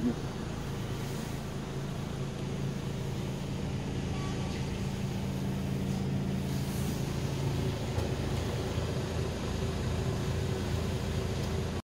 Yeah.